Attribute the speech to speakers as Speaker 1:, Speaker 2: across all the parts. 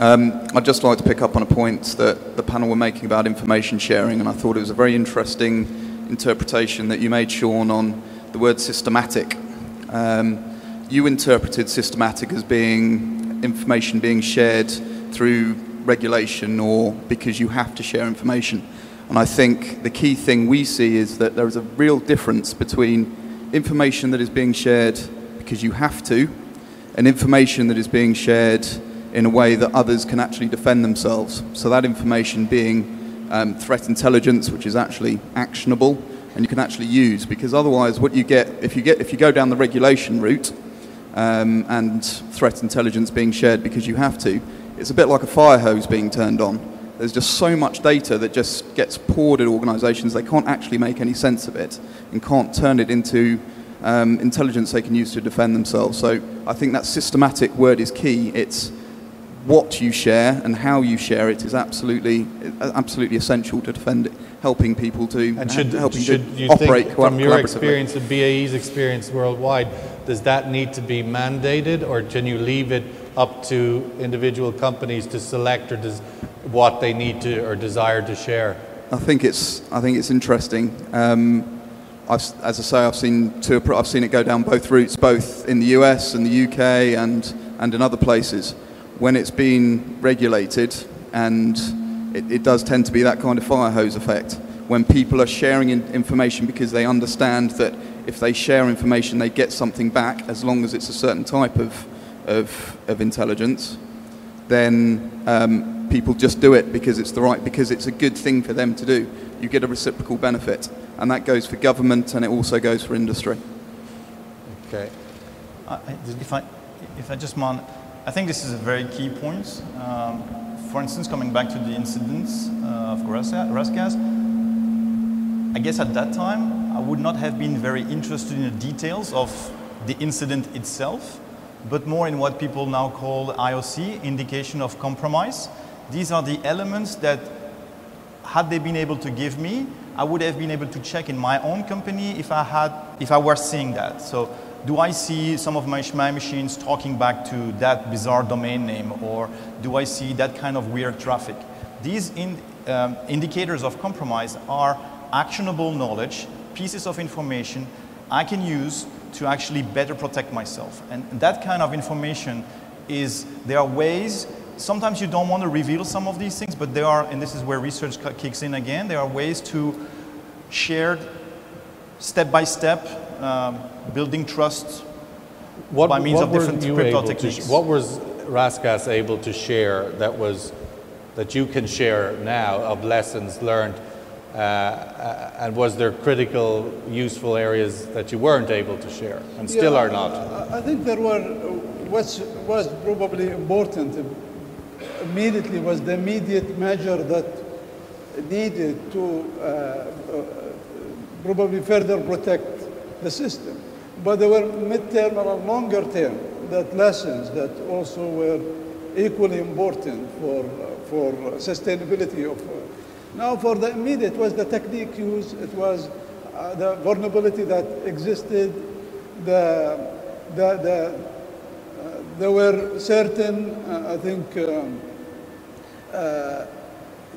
Speaker 1: Um, I'd just like to pick up on a point that the panel were making about information sharing, and I thought it was a very interesting interpretation that you made, Sean, on the word systematic. Um, you interpreted systematic as being information being shared through regulation or because you have to share information. And I think the key thing we see is that there is a real difference between information that is being shared because you have to and information that is being shared in a way that others can actually defend themselves. So that information being um, threat intelligence, which is actually actionable and you can actually use, because otherwise, what you get if you get if you go down the regulation route um, and threat intelligence being shared because you have to, it's a bit like a fire hose being turned on. There's just so much data that just gets poured at organisations they can't actually make any sense of it and can't turn it into um, intelligence they can use to defend themselves. So I think that systematic word is key. It's what you share and how you share it is absolutely absolutely essential to defend it, helping people to
Speaker 2: and should,
Speaker 1: helping
Speaker 2: should you
Speaker 1: operate
Speaker 2: think from your experience and BAE's experience worldwide, does that need to be mandated, or can you leave it up to individual companies to select or does what they need to or desire to share?
Speaker 1: I think it's I think it's interesting. Um, I've, as I say, I've seen two, I've seen it go down both routes, both in the US and the UK and and in other places. When it's been regulated, and it, it does tend to be that kind of fire hose effect. When people are sharing in, information because they understand that if they share information, they get something back, as long as it's a certain type of of, of intelligence, then um, people just do it because it's the right, because it's a good thing for them to do. You get a reciprocal benefit, and that goes for government and it also goes for industry.
Speaker 2: Okay.
Speaker 3: If I, if I just want, I think this is a very key point. Um, for instance, coming back to the incidents uh, of Rasga- I guess at that time I would not have been very interested in the details of the incident itself, but more in what people now call IOC, indication of compromise. These are the elements that had they been able to give me, I would have been able to check in my own company if I had, if I were seeing that. So, do I see some of my, my machines talking back to that bizarre domain name, or do I see that kind of weird traffic? These in, um, indicators of compromise are actionable knowledge, pieces of information I can use to actually better protect myself. And that kind of information is, there are ways sometimes you don't want to reveal some of these things, but there are, and this is where research kicks in again, there are ways to share step by step, um, building trust
Speaker 2: What,
Speaker 3: by means
Speaker 2: what
Speaker 3: of different
Speaker 2: you
Speaker 3: crypto
Speaker 2: able to
Speaker 3: techniques.
Speaker 2: what was RasGas able to share that was that you can share now of lessons learned? Uh, uh, and was there critical, useful areas that you weren't able to share and still
Speaker 4: Yeah,
Speaker 2: are not?
Speaker 4: I- I think there were, what was probably important immediately was the immediate measure that needed to uh, uh, probably further protect the system. But there were mid-term longer term that lessons that also were equally important for, for sustainability of. Uh, now for the immediate was the technique used, it was uh, the vulnerability that existed, the, the, the, uh, there were certain, uh, I think, um, uh,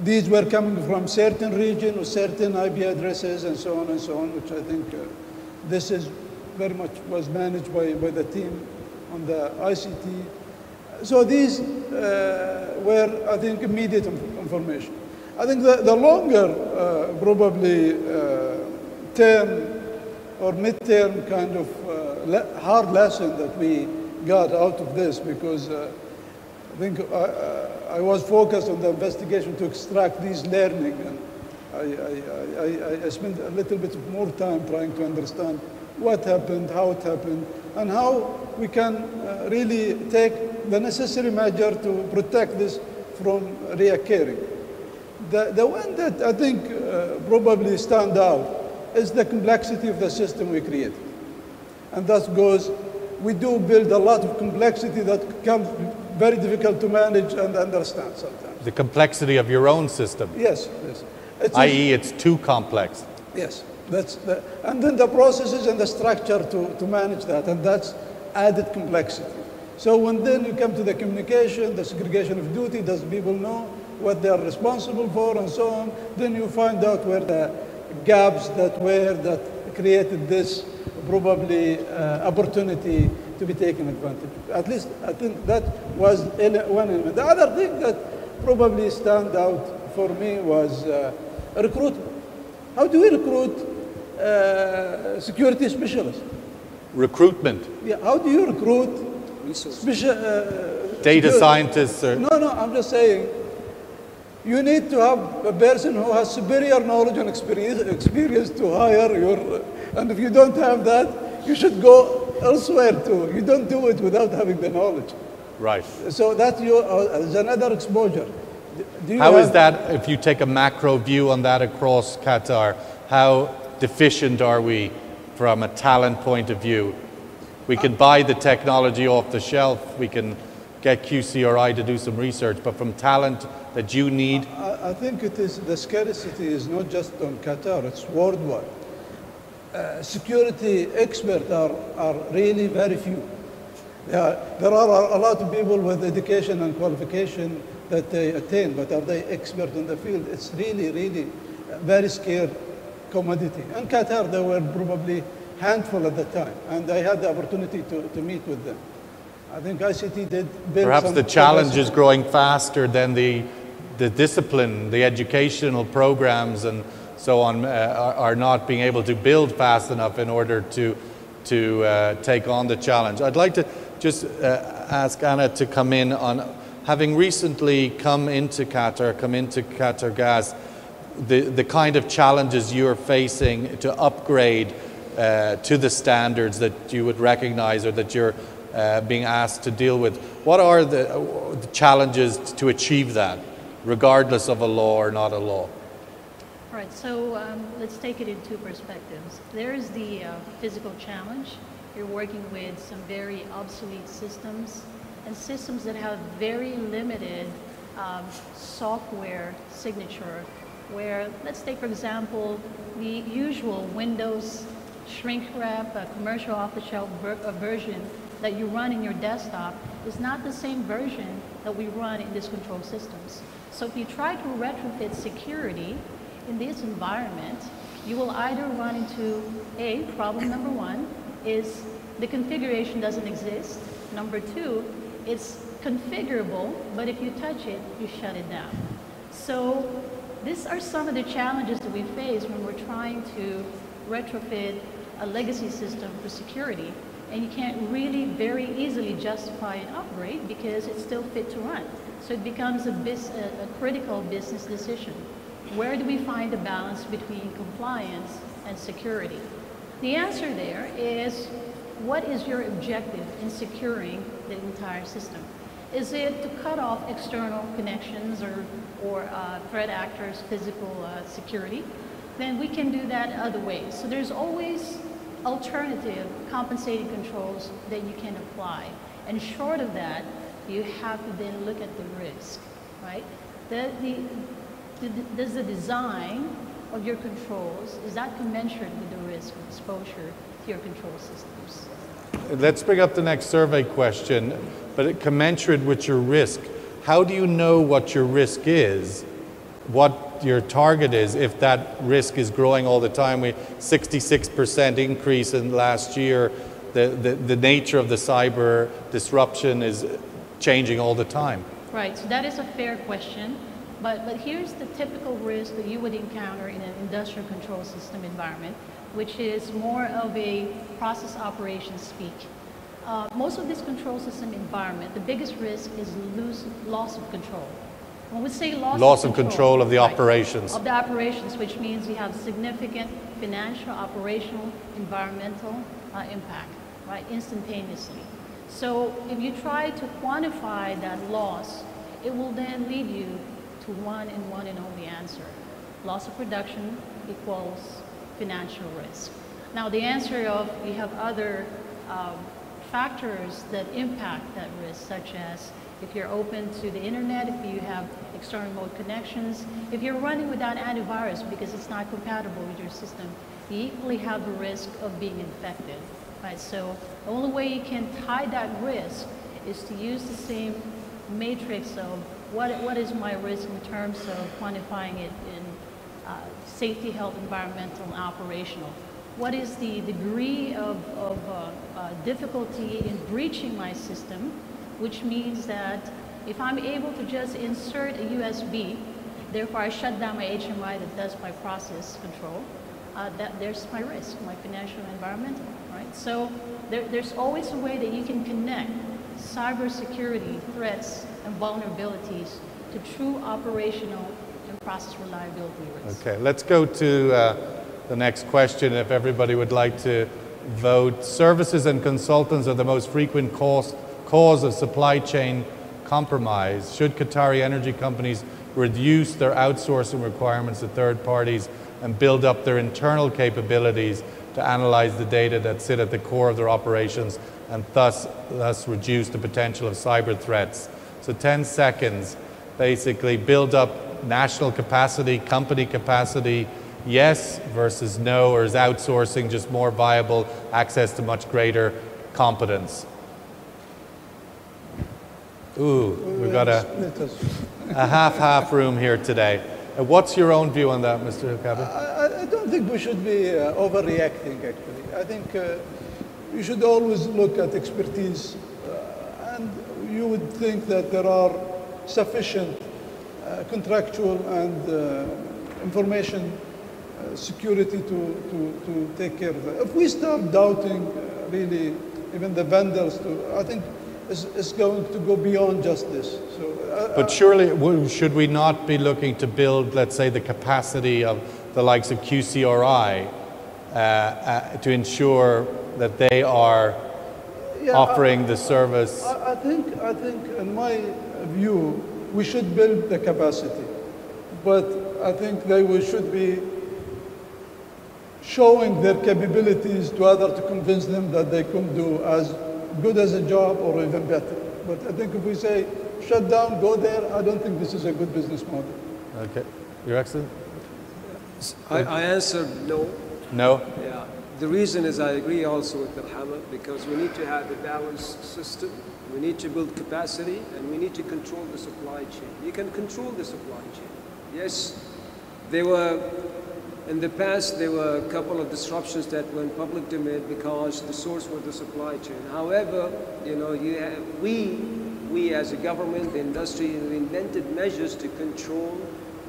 Speaker 4: these were coming from certain region or certain IP addresses and so on and so on, which I think uh, this is very much was managed by, by the team on the ICT. So these uh, were, I think, immediate inf- information. I think the, the longer, uh, probably uh, term or mid-term kind of uh, hard lesson that we got out of this, because uh, I think I, I- I was focused on the investigation to extract these learning, and I, I, I, I- spent a little bit more time trying to understand what happened, how it happened, and how we can uh, really take the necessary measure to protect this from reoccurring. The, the one that I think uh, probably stand out is the complexity of the system we created. And that goes, we do build a lot of complexity that becomes very difficult to manage and understand sometimes.
Speaker 2: The complexity of your own system,
Speaker 4: Yes, yes.
Speaker 2: I.e., it's too complex.
Speaker 4: Yes, that's the, and then the processes and the structure to, to manage that, and that's added complexity. So when then you come to the communication, the segregation of duty, does people know what they are responsible for and so on, then you find out where the gaps that were that created this probably uh, opportunity to be taken advantage. At least I think that was one element. The other thing that probably stand out for me was uh, recruitment. How do we recruit uh, security specialists?
Speaker 2: Recruitment,
Speaker 4: Yeah, how do you recruit special, uh,
Speaker 2: data
Speaker 4: security-
Speaker 2: scientists, or
Speaker 4: No, no, I'm just saying you need to have a person who has superior knowledge and experience, experience to hire your. And if you don't have that, you should go elsewhere too. You don't do it without having the knowledge.
Speaker 2: right.
Speaker 4: So that's you uh, another exposure. D- Do you
Speaker 2: How is that, if you take a macro view on that across Qatar, how deficient are we from a talent point of view? We can buy the technology off the shelf, we can get QCRI to do some research, but from talent that you need,
Speaker 4: I, I think it is the scarcity is not just on Qatar; it's worldwide. Uh, security experts are, are really very few. There are, there are a lot of people with education and qualification that they attain, but are they expert in the field? It's really, really a very scarce commodity. And Qatar, they were probably handful at the time, and I had the opportunity to, to meet with them. I think ICT did build
Speaker 2: perhaps the challenge is growing faster than the, the discipline, the educational programs and so on uh, are, are not being able to build fast enough in order to, to uh, take on the challenge. I'd like to just uh, ask Ana to come in on having recently come into Qatar, come into Qatargas, the, the kind of challenges you're facing to upgrade uh, to the standards that you would recognize or that you're uh, being asked to deal with. What are the, uh, the challenges to achieve that, regardless of a law or not a law?
Speaker 5: Right, so um, let's take it in two perspectives. There is the uh, physical challenge. You're working with some very obsolete systems and systems that have very limited um, software signature. Where, let's take for example, the usual Windows shrink wrap, a commercial off-the-shelf ver- version that you run in your desktop is not the same version that we run in these control systems. So if you try to retrofit security in this environment, you will either run into A, problem number one is the configuration doesn't exist. Number two, it's configurable, but if you touch it, you shut it down. So these are some of the challenges that we face when we're trying to retrofit a legacy system for security. And you can't really very easily justify an upgrade because it's still fit to run. So it becomes a, a, a critical business decision. Where do we find the balance between compliance and security? The answer there is what is your objective in securing the entire system? Is it to cut off external connections or, or uh, threat actors' physical uh, security? Then we can do that other ways. So there's always alternative compensating controls that you can apply. And short of that, you have to then look at the risk, right? The, the, the, does the design of your controls, is that commensurate with the risk of exposure to your control systems?
Speaker 2: Let's bring up the next survey question, but it commensurate with your risk. How do you know what your risk is, what your target is, if that risk is growing all the time? We 66% increase in last year. The, the, the nature of the cyber disruption is changing all the time.
Speaker 5: Right, so that is a fair question. But, but here's the typical risk that you would encounter in an industrial control system environment, which is more of a process operations speak. Uh, most of this control system environment, the biggest risk is lose, loss of control. When we say loss,
Speaker 2: Loss of control of the
Speaker 5: right,
Speaker 2: operations.
Speaker 5: Of the operations, which means you have significant financial, operational, environmental uh, impact, right, instantaneously. So if you try to quantify that loss, it will then lead you to one and one and only answer. Loss of production equals financial risk. Now the answer of we have other um, factors that impact that risk, such as if you're open to the internet, if you have external mode connections, if you're running without antivirus because it's not compatible with your system, you equally have the risk of being infected. Right? So the only way you can tie that risk is to use the same matrix of what, what is my risk in terms of quantifying it in uh, safety, health, environmental, and operational. What is the degree of, of uh, uh, difficulty in breaching my system, which means that if I'm able to just insert a USB, therefore I shut down my HMI that does my process control, uh, that there's my risk, my financial and environmental, right? So there, there's always a way that you can connect cybersecurity threats and vulnerabilities to true operational and process reliability risks.
Speaker 2: Okay, let's go to uh, the next question. If everybody would like to vote, services and consultants are the most frequent cause, cause of supply chain compromise. Should Qatari energy companies reduce their outsourcing requirements to third parties and build up their internal capabilities to analyze the data that sit at the core of their operations and thus, thus reduce the potential of cyber threats. So 10 seconds, basically build up national capacity, company capacity, yes versus no, or is outsourcing just more viable, access to much greater competence? Ooh, we've got a, a half-half room here today. Uh, what's your own view on that, Mr. Kaabi?
Speaker 4: I, I don't think we should be uh, overreacting, actually. I think uh, you should always look at expertise, uh, and you would think that there are sufficient contractual and uh, information uh, security to, to, to take care of that. If we start doubting, uh, really, even the vendors, to, I think it's, it's going to go beyond just this. So, uh,
Speaker 2: But surely, should we not be looking to build, let's say, the capacity of the likes of QCRI uh, uh, to ensure that they are
Speaker 4: yeah,
Speaker 2: offering the service?
Speaker 4: I, I think, I think, in my view, we should build the capacity, but I think they will, should be showing their capabilities to others to convince them that they can do as good as a job or even better. But I think if we say shut down, go there, I don't think this is a good business model.
Speaker 2: Okay, Your Excellency?
Speaker 6: I, I answered no.
Speaker 2: No?
Speaker 6: Yeah. The reason is I agree also with Muhammad because we need to have a balanced system. We need to build capacity and we need to control the supply chain. You can control the supply chain. Yes, there were, in the past, there were a couple of disruptions that were in public domain because the source was the supply chain. However, you know, you have, we, we as a government, the industry, we invented measures to control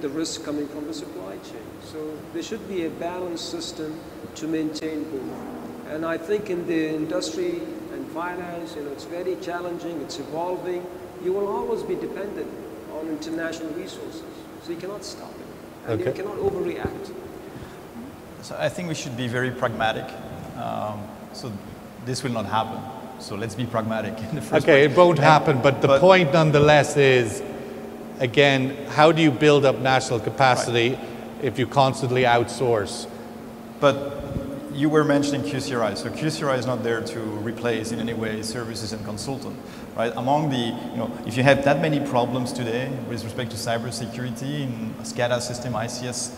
Speaker 6: the risk coming from the supply chain. So there should be a balanced system to maintain both. And I think in the industry finance, you know, it's very challenging, it's evolving. You will always be dependent on international resources. So you cannot stop it. And you cannot overreact.
Speaker 3: So I think we should be very pragmatic. Um, so this will not happen. So let's be pragmatic in the first
Speaker 2: Okay,
Speaker 3: place.
Speaker 2: it won't
Speaker 3: And-
Speaker 2: happen, but the
Speaker 3: but-
Speaker 2: point nonetheless is, again, how do you build up national capacity if you constantly outsource?
Speaker 3: But you were mentioning QCRI. So QCRI is not there to replace in any way services and consultant, right? Among the, you know, if you have that many problems today with respect to cybersecurity in SCADA system, ICS,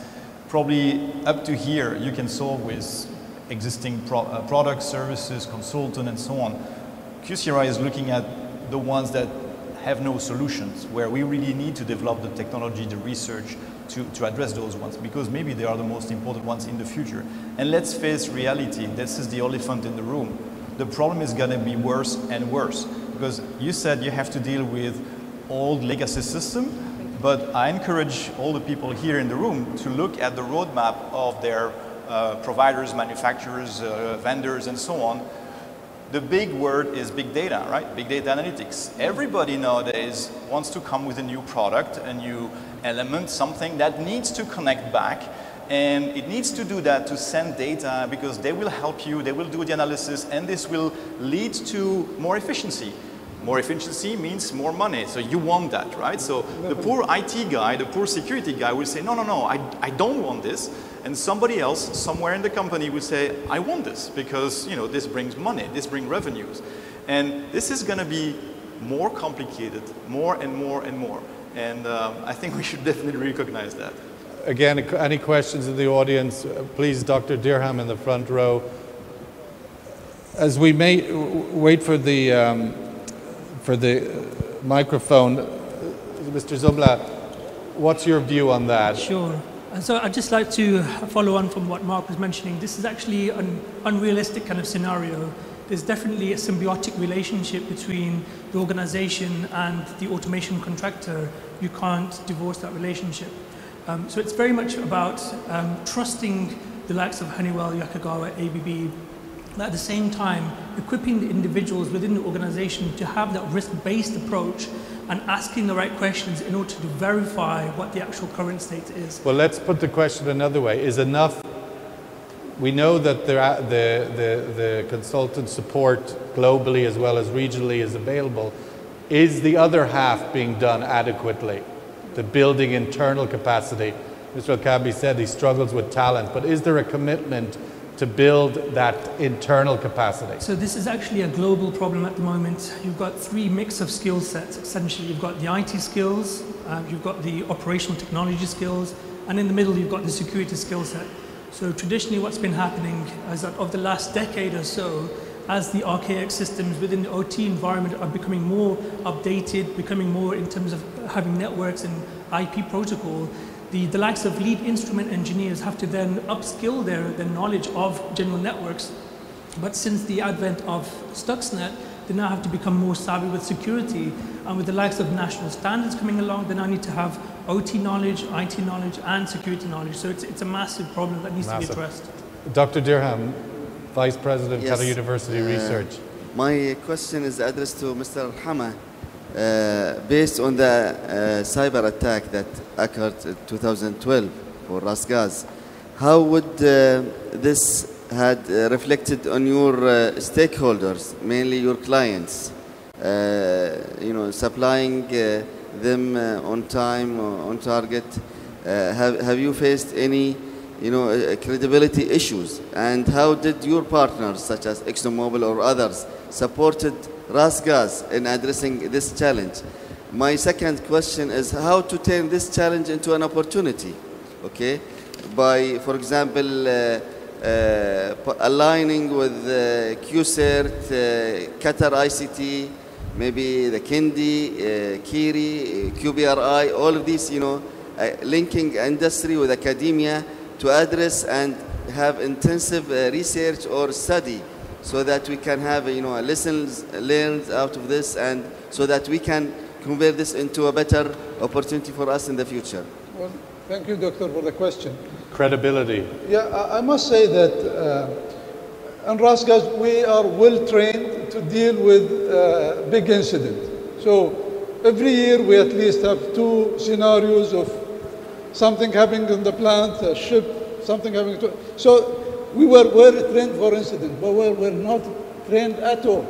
Speaker 3: probably up to here you can solve with existing pro- uh, products, services, consultant, and so on. QCRI is looking at the ones that have no solutions, where we really need to develop the technology, the research to, to address those ones, because maybe they are the most important ones in the future. And let's face reality, this is the elephant in the room. The problem is gonna be worse and worse, because you said you have to deal with old legacy system, but I encourage all the people here in the room to look at the roadmap of their uh, providers, manufacturers, uh, vendors, and so on, the big word is big data, right? Big data analytics. Everybody nowadays wants to come with a new product, a new element, something that needs to connect back. And it needs to do that to send data because they will help you, they will do the analysis, and this will lead to more efficiency. More efficiency means more money, so you want that, right? So the poor IT guy, the poor security guy will say, no, no, no, I, I don't want this. And somebody else, somewhere in the company will say, I want this because, you know, this brings money, this brings revenues. And this is going to be more complicated, more and more and more. And um, I think we should definitely recognize that.
Speaker 2: Again, any questions in the audience? Uh, Please, Dr. Derham in the front row. As we may wait for the, um, for the uh, microphone, uh, Mr. Zumla, what's your view on that?
Speaker 7: Sure. So I'd just like to follow on from what Marc was mentioning. This is actually an unrealistic kind of scenario. There's definitely a symbiotic relationship between the organization and the automation contractor. You can't divorce that relationship. Um, so it's very much about um, trusting the likes of Honeywell, Yaskawa, ABB, but at the same time, equipping the individuals within the organization to have that risk-based approach and asking the right questions in order to verify what the actual current state is.
Speaker 2: Well, let's put the question another way. Is enough, we know that the, the, the, the consultant support globally as well as regionally is available. Is the other half being done adequately? The building internal capacity. Mr. El said he struggles with talent, but is there a commitment to build that internal capacity?
Speaker 7: So this is actually a global problem at the moment. You've got three mix of skill sets. Essentially, you've got the IT skills, uh, you've got the operational technology skills, and in the middle, you've got the security skill set. So traditionally, what's been happening is that of the last decade or so, as the archaic systems within the OT environment are becoming more updated, becoming more in terms of having networks and IP protocol, the, the likes of lead instrument engineers have to then upskill their, their knowledge of general networks. But since the advent of Stuxnet, they now have to become more savvy with security. And with the likes of national standards coming along, they now need to have OT knowledge, IT knowledge, and security knowledge. So it's, it's a massive problem that needs massive. to be addressed.
Speaker 2: Dr. Derham, Vice President, yes. Qatar University uh, Research.
Speaker 8: My question is addressed to Mr. Hama. Uh, based on the uh, cyber attack that occurred in 2012 for RasGas, how would uh, this had uh, reflected on your uh, stakeholders, mainly your clients? you know, supplying them on time, on target. have, have you faced any you know, credibility issues? And how did your partners, such as ExxonMobil or others, supported RasGas in addressing this challenge. My second question is how to turn this challenge into an opportunity, okay? By, for example, uh, uh, aligning with uh, QCert, uh, Qatar ICT, maybe the Kindi, uh, Kiri, uh, QBRI, all of these, you know, uh, linking industry with academia to address and have intensive research or study so that we can have you know lessons learned out of this and so that we can convert this into a better opportunity for us in the future.
Speaker 4: Well, thank you, Doctor, for the question.
Speaker 2: Credibility.
Speaker 4: Yeah, I, must say that uh, in RasGas we are well trained to deal with uh, big incidents. So every year we at least have two scenarios of something happening in the plant, a ship, something happening to. So we were well trained for incident, but we were not trained at all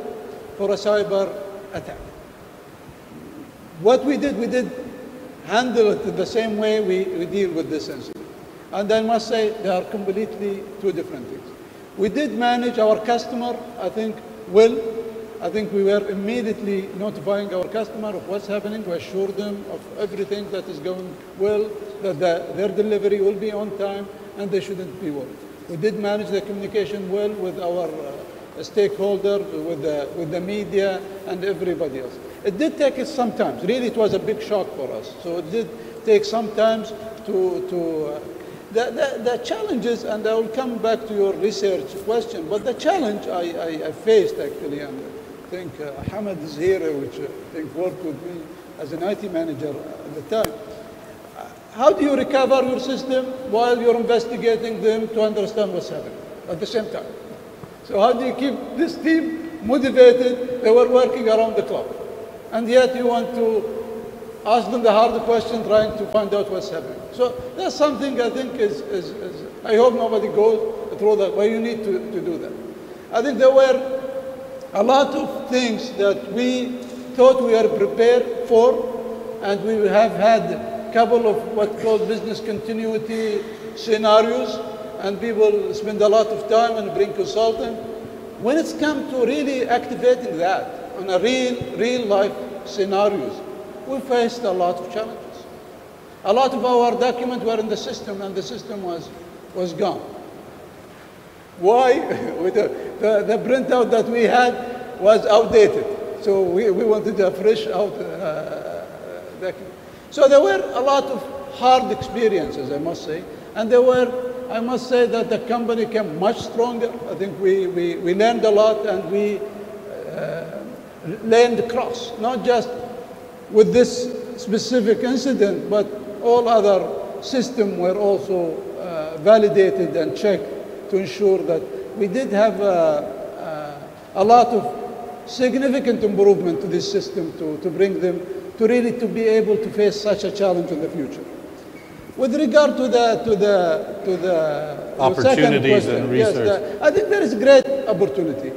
Speaker 4: for a cyber attack. What we did, we did handle it the same way we, we deal with this incident. And I must say, they are completely two different things. We did manage our customer, I think, well. I think we were immediately notifying our customer of what's happening to assure them of everything that is going well, that the, their delivery will be on time, and they shouldn't be worried. We did manage the communication well with our uh, stakeholders, with the, with the media, and everybody else. It did take us some time. Really, it was a big shock for us. So it did take some time to, to uh, the, the, the, challenges, and I will come back to your research question, but the challenge I, I, I faced actually, and I think uh, Hamad is here, uh, which uh, I think worked with me as an IT manager at the time. Uh, how do you recover your system while you're investigating them to understand what's happening at the same time? So how do you keep this team motivated? They were working around the clock. And yet you want to ask them the hard question, trying to find out what's happening. So that's something I think is, is, is I hope nobody goes through that way. You need to, to do that. I think there were a lot of things that we thought we are prepared for, and we have had a couple of what called business continuity scenarios, and people spend a lot of time and bring consultants. When it's come to really activating that on a real, real life scenarios, we faced a lot of challenges. A lot of our documents were in the system, and the system was, was gone. Why? the, the, printout that we had was outdated. So we, we wanted a fresh out. Uh, back. So there were a lot of hard experiences, I must say. And there were, I must say that the company came much stronger. I think we, we, we learned a lot and we uh, learned cross, not just with this specific incident, but all other systems were also uh, validated and checked to ensure that we did have uh, uh, a lot of significant improvement to this system to, to bring them to really to be able to face such a challenge in the future. With regard to the to the to the
Speaker 2: Opportunities
Speaker 4: question,
Speaker 2: and
Speaker 4: yes,
Speaker 2: research.
Speaker 4: the- I think there is great opportunity.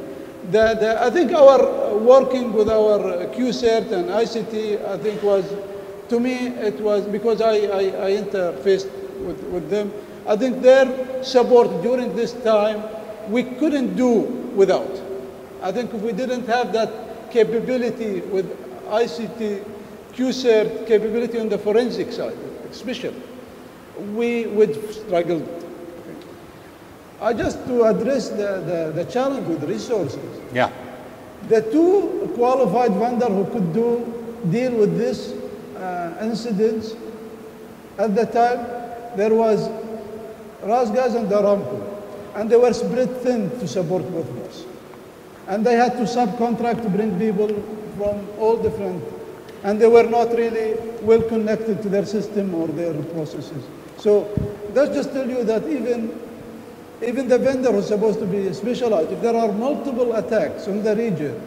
Speaker 4: The, the, I think our uh, working with our uh, QCERT and ICT, I think was, to me, it was because I, I, I interfaced with, with them. I think their support during this time, we couldn't do without. I think if we didn't have that capability with ICT, QCERT capability on the forensic side, especially, we would struggle I just to address the, the, the challenge with resources.
Speaker 2: Yeah.
Speaker 4: The two qualified vendor who could do deal with this uh, incidents at the time, there was Rasgas and Aramco, and they were spread thin to support both of us. And they had to subcontract to bring people from all different, and they were not really well connected to their system or their processes. So that just tell you that even even the vendor who's supposed to be specialized, if there are multiple attacks in the region,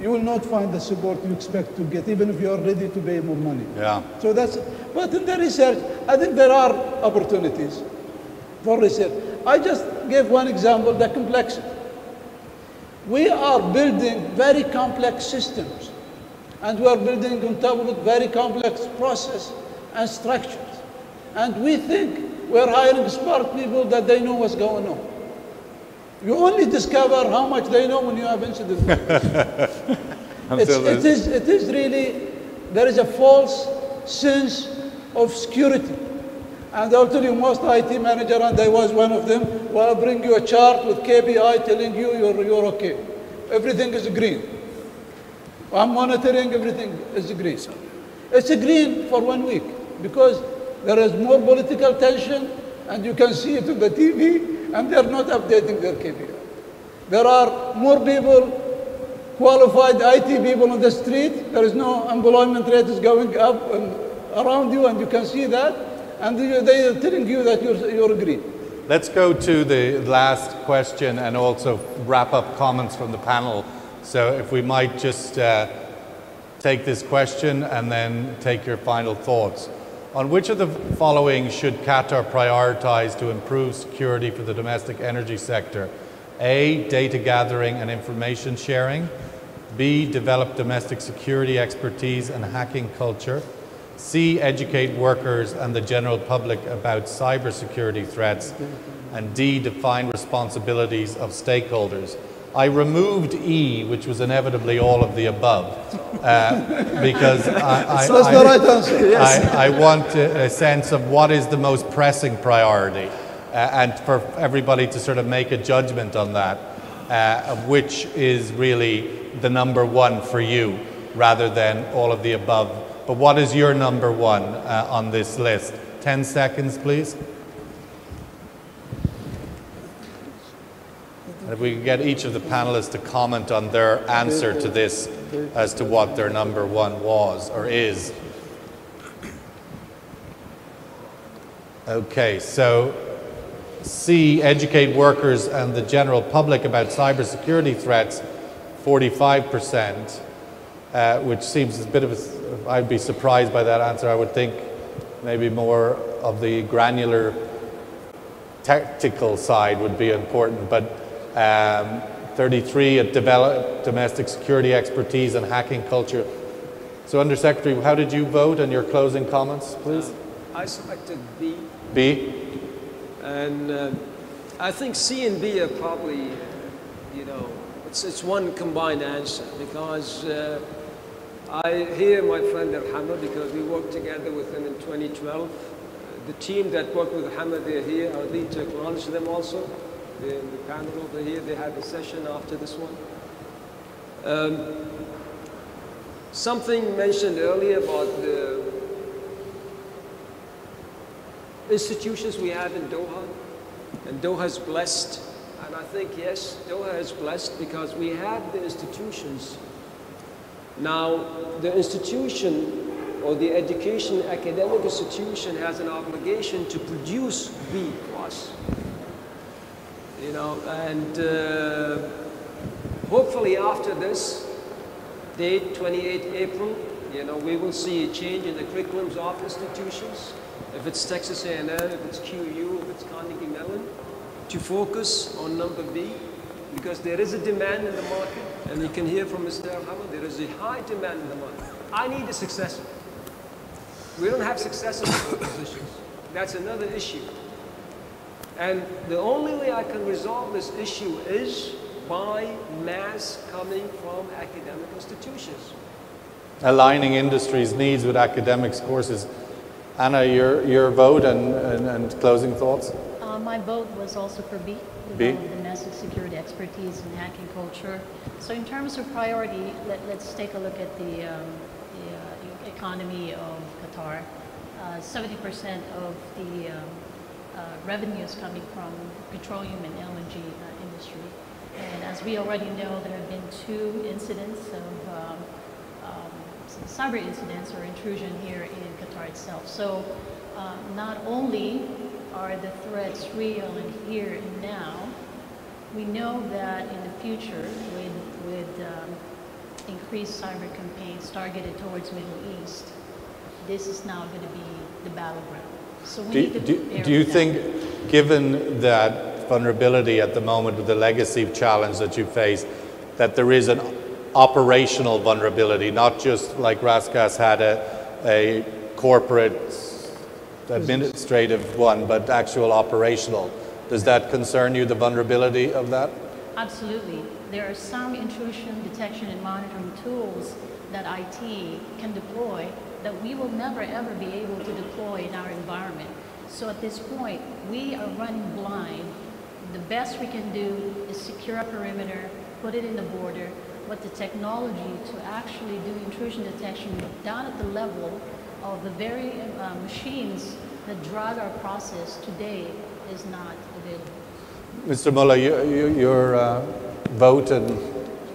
Speaker 4: you will not find the support you expect to get, even if you are ready to pay more money.
Speaker 2: Yeah.
Speaker 4: So that's, but in the research, I think there are opportunities for research. I just gave one example, the complexity. We are building very complex systems, and we are building on top of it very complex process and structures. And we think we're hiring smart people that they know what's going on. You only discover how much they know when you have incidents. it, is, it is really, there is a false sense of security. And I'll tell you, most IT manager, and I was one of them, will bring you a chart with KPI telling you you're, you're okay. Everything is green. I'm monitoring, everything is green. It's green for one week because there is more political tension and you can see it on the TV and they're not updating their KPI. There are more people, qualified IT people on the street. There is no employment rate is going up and around you and you can see that. And they they are telling you that you're, you're green.
Speaker 2: Let's go to the last question and also wrap up comments from the panel. So if we might just uh, take this question and then take your final thoughts. On which of the following should Qatar prioritize to improve security for the domestic energy sector? A. Data gathering and information sharing. B. Develop domestic security expertise and hacking culture. C. Educate workers and the general public about cybersecurity threats. And D. Define responsibilities of stakeholders. I removed E, which was inevitably all of the above, uh, because I, I, I-
Speaker 4: right answer, yes.
Speaker 2: I, I want a, sense of what is the most pressing priority, uh, and for everybody to sort of make a judgment on that, uh, of which is really the number one for you, rather than all of the above. But what is your number one uh, on this list? 10 seconds, please. And if we could get each of the panelists to comment on their answer to this as to what their number one was or is. Okay, so C, educate workers and the general public about cybersecurity threats, 45%, uh, which seems a bit of a, I'd be surprised by that answer. I would think maybe more of the granular tactical side would be important, but um, 33 at develop domestic security expertise and hacking culture. So, Undersecretary, how did you vote and your closing comments, please?
Speaker 6: I selected B,
Speaker 2: B.
Speaker 6: and uh, I think C and B are probably, uh, you know, it's, it's one combined answer because uh, I hear my friend Hamad because we worked together with him in 2012. Uh, the team that worked with Hamad, they're here. I would need to acknowledge them also. In the panel over here. They had a session after this one. Um, Something mentioned earlier about the institutions we have in Doha, and Doha is blessed. And I think, yes, Doha is blessed because we have the institutions. Now, the institution or the education academic institution has an obligation to produce B plus. Know, and uh, hopefully after this date, 28 April, you know, we will see a change in the curriculums of institutions. If it's Texas A&M, if it's QU, if it's Carnegie Mellon, to focus on number B, because there is a demand in the market, and you can hear from Mr. Hamad, there is a high demand in the market. I need a successor. We don't have successors in positions. That's another issue. And the only way I can resolve this issue is by mass coming from academic institutions.
Speaker 2: Aligning industry's needs with academics courses. Ana, your, your vote and, and, and closing thoughts?
Speaker 5: Uh, my vote was also for B,
Speaker 2: B?
Speaker 5: develop domestic security expertise in hacking culture. So in terms of priority, let, us take a look at the, um, the uh, economy of Qatar. 70% uh, of the um, uh, revenue is coming from petroleum and LNG uh, industry. And as we already know, there have been two incidents of um, um, cyber incidents or intrusion here in Qatar itself. So uh, not only are the threats real and here and now, we know that in the future with, with um, increased cyber campaigns targeted towards Middle East, this is now going to be the battleground. So we
Speaker 2: do,
Speaker 5: need to
Speaker 2: do, do you think, given that vulnerability at the moment with the legacy challenge that you face, that there is an operational vulnerability, not just like Rasgas had a, a corporate administrative one, but actual operational. Does that concern you, the vulnerability of that?
Speaker 5: Absolutely. There are some intrusion detection and monitoring tools that IT can deploy that we will never ever be able to deploy in our environment. So at this point, we are running blind. The best we can do is secure a perimeter, put it in the border, but the technology to actually do intrusion detection down at the level of the very uh, machines that drive our process today is not available.
Speaker 2: Mr. Muller, you, you, your uh, vote and...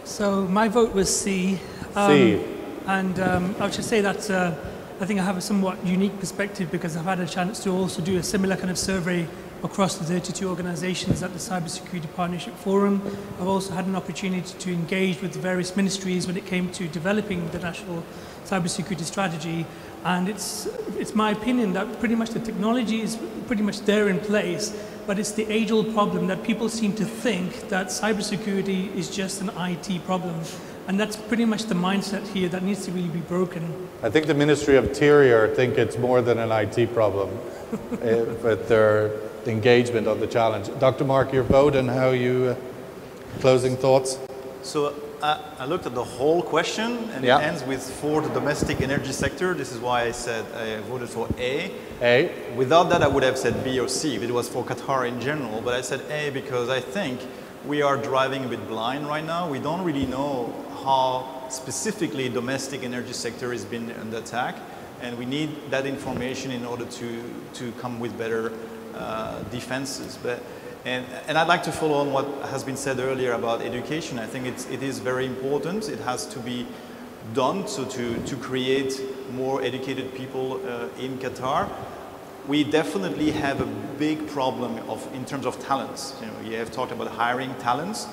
Speaker 7: So my vote was C.
Speaker 2: Um, C.
Speaker 7: And um, I should say that uh, I think I have a somewhat unique perspective because I've had a chance to also do a similar kind of survey across the 32 organizations at the Cybersecurity Partnership Forum. I've also had an opportunity to engage with various ministries when it came to developing the national cybersecurity strategy. And it's, it's my opinion that pretty much the technology is pretty much there in place, but it's the age-old problem that people seem to think that cybersecurity is just an IT problem. And that's pretty much the mindset here that needs to really be broken.
Speaker 2: I think the Ministry of Interior think it's more than an IT problem uh, with their engagement on the challenge. Dr. Marc, your vote and how you, uh, closing thoughts?
Speaker 3: So uh, I looked at the whole question and yeah. it ends with for the domestic energy sector. This is why I said I voted for A.
Speaker 2: A.
Speaker 3: Without that, I would have said B or C if it was for Qatar in general. But I said A because I think we are driving a bit blind right now. We don't really know how specifically domestic energy sector has been under attack. And we need that information in order to, to come with better uh, defenses. But, and, and I'd like to follow on what has been said earlier about education. I think it's, it is very important. It has to be done so to, to create more educated people uh, in Qatar. We definitely have a big problem of, in terms of talents. You know, you have talked about hiring talents.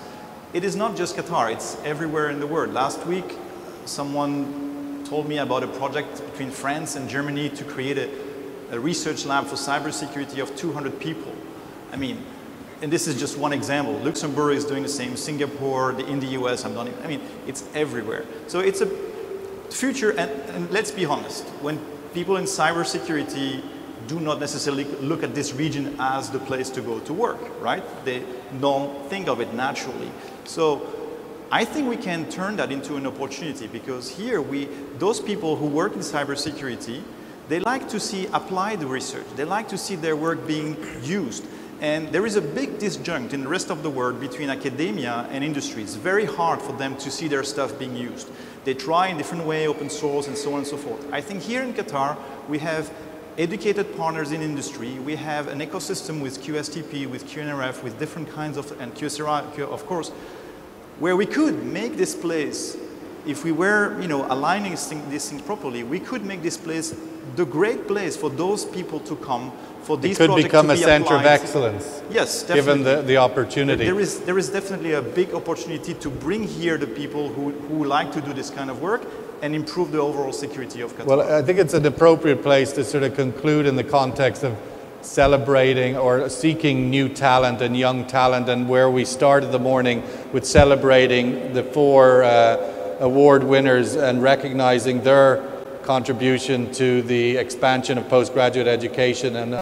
Speaker 3: It is not just Qatar, it's everywhere in the world. Last week, someone told me about a project between France and Germany to create a, a research lab for cybersecurity of 200 people. I mean, and this is just one example. Luxembourg is doing the same, Singapore, the, in the US, I'm not, even, I mean, it's everywhere. So it's a future, and, and let's be honest, when people in cybersecurity do not necessarily look at this region as the place to go to work, right? They don't think of it naturally. So I think we can turn that into an opportunity because here we, those people who work in cybersecurity, they like to see applied research. They like to see their work being used. And there is a big disjunct in the rest of the world between academia and industry. It's very hard for them to see their stuff being used. They try in different way, open source and so on and so forth. I think here in Qatar, we have educated partners in industry. We have an ecosystem with QSTP, with QNRF, with different kinds of, and QCRI, of course, where we could make this place, if we were, you know, aligning this thing, this thing properly, we could make this place the great place for those people to come, for
Speaker 2: It could become
Speaker 3: to
Speaker 2: a
Speaker 3: be
Speaker 2: center of excellence,
Speaker 3: Yes, definitely.
Speaker 2: given the, the opportunity.
Speaker 3: There is, there is definitely a big opportunity to bring here the people who, who like to do this kind of work and improve the overall security of Qatar.
Speaker 2: Well, I think it's an appropriate place to sort of conclude in the context of celebrating or seeking new talent and young talent, and where we started the morning with celebrating the four uh, award winners and recognizing their contribution to the expansion of postgraduate education and